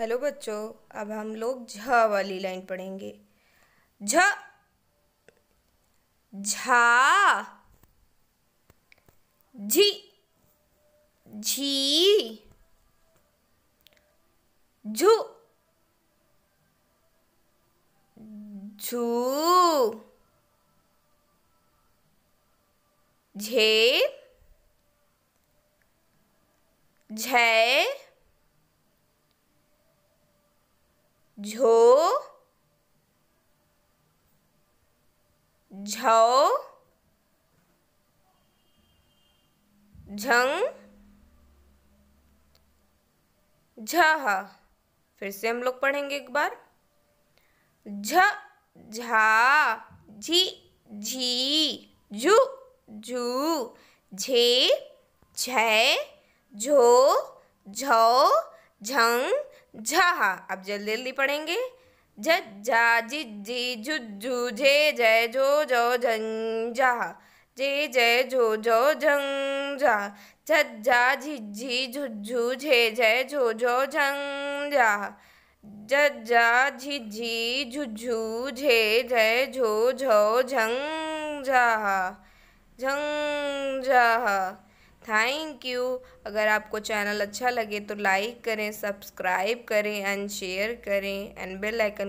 Hello बच्चों, अब हम लोग झ वाली लाइन पढ़ेंगे। झ, झा, झी झी, झू झू, झे झे झो झो, झंग, झ फिर से हम लोग पढ़ेंगे एक बार। झ, झा, झी झी, झू झू, झे, झै, झो, झौ, झंग झहा अब जल्दी जल्दी पढ़ेंगे झ, झा झि, झी, झु, झू, झे जय झो झो। झंग झहा जे जय झो झो। झंग झा, झ, झा, झि, झी, झु, झू, झे जय झो झो। झंग झा, झ, झा, झि, झी, झु, झू, झे जय झो झो। झंग झा झंग झा। थैंक यू अगर आपको चैनल अच्छा लगे तो लाइक करें सब्सक्राइब करें एंड शेयर करें एंड बेल आइकन को